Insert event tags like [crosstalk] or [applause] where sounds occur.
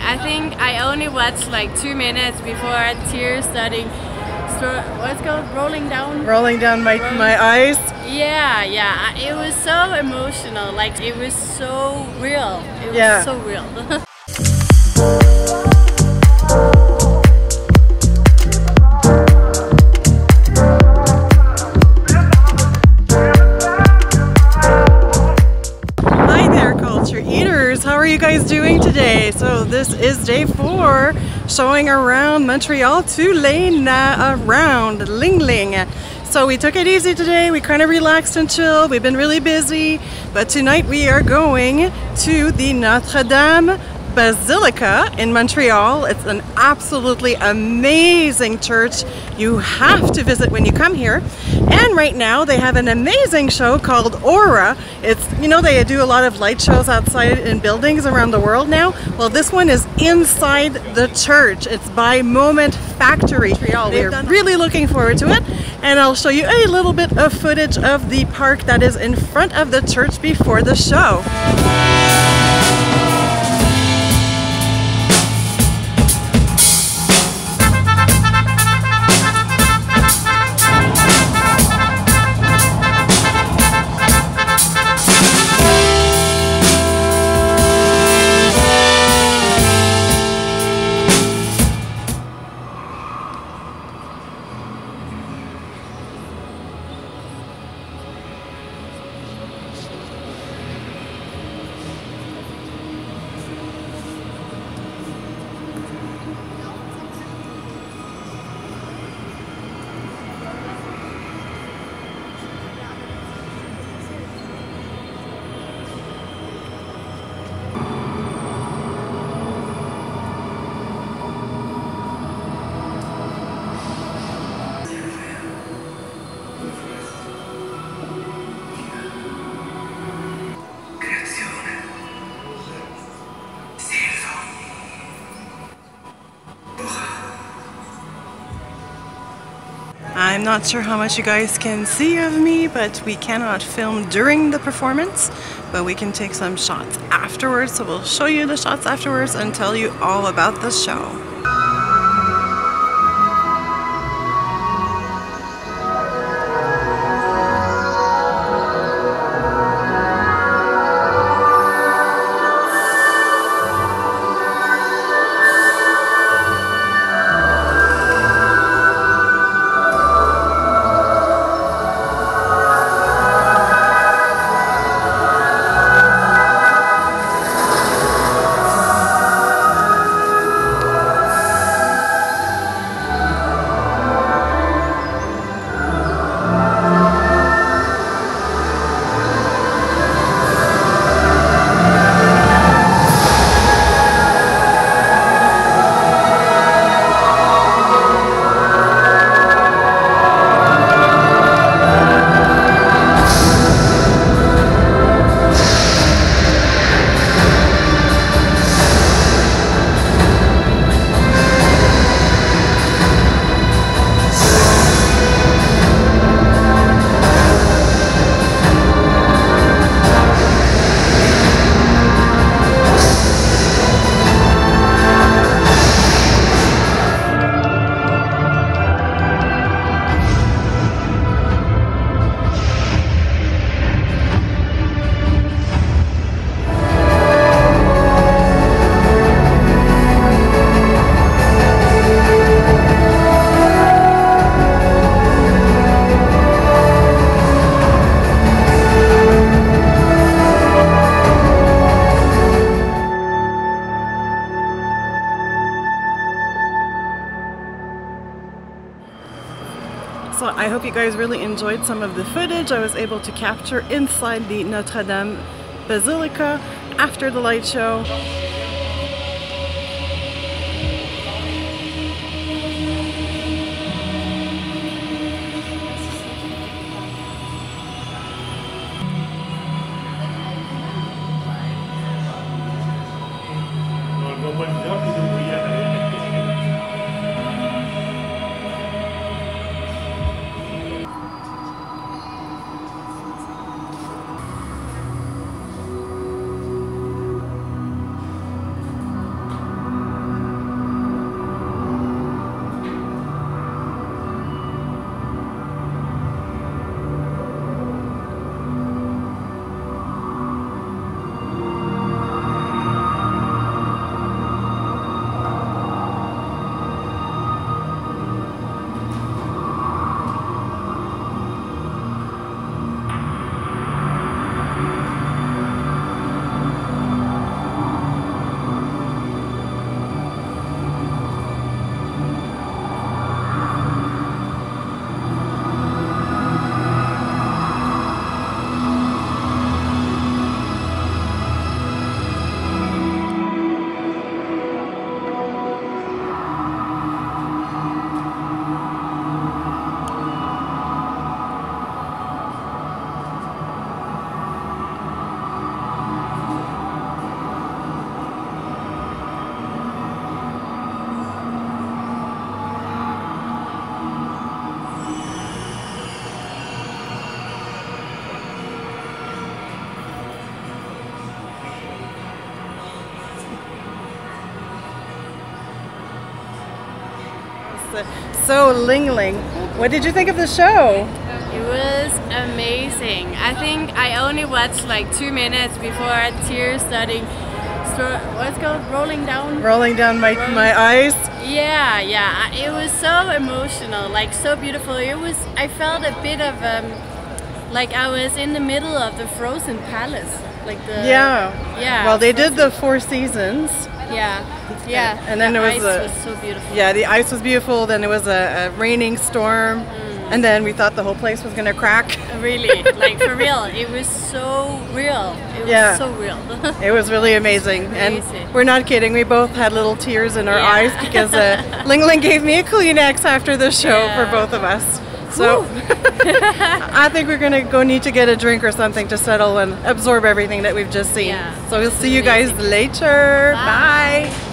I think I only watched like two minutes before tears starting. What's called? Rolling down. Rolling down my Rolling- my eyes. Yeah, yeah. It was so emotional. Like it was so real. It was Yeah. so real. [laughs] How are you guys doing today? So this is day four, showing around Montreal to Lena around Ling Ling. So we took it easy today. We kind of relaxed and chilled. We've been really busy, but tonight we are going to the Notre Dame Basilica in Montreal. It's an absolutely amazing church you have to visit when you come here. And right now they have an amazing show called Aura. It's, you know, they do a lot of light shows outside in buildings around the world now. Well, this one is inside the church. It's by Moment Factory. Montreal. We're really looking forward to it. And I'll show you a little bit of footage of the park that is in front of the church before the show. I'm not sure how much you guys can see of me, but we cannot film during the performance, but we can take some shots afterwards. So we'll show you the shots afterwards and tell you all about the show. So I hope you guys really enjoyed some of the footage I was able to capture inside the Notre Dame Basilica after the light show. So Ling Ling, what did you think of the show? It was amazing. I think I only watched like two minutes before tears starting. What's called? Rolling down. Rolling down my, my eyes. Yeah, yeah. It was so emotional, like so beautiful. It was. I felt a bit of um, like I was in the middle of the Frozen Palace, like the. Yeah. Yeah. Well, they did the Four Seasons. Yeah. Yeah. and then the there was ice a- was so beautiful. Yeah, the ice was beautiful. Then it was a, a raining storm, Mm. and then we thought the whole place was gonna crack. [laughs] Really, like for real. It was so real. It was Yeah. so real. [laughs] It was really amazing, Crazy. and we're not kidding. We both had little tears in our Yeah. eyes because uh, [laughs] Ling Ling gave me a Kleenex after the show for both of us. So [laughs] I think we're gonna go need to get a drink or something to settle and absorb everything that we've just seen. Yeah. So we'll see you guys later. Bye. Bye.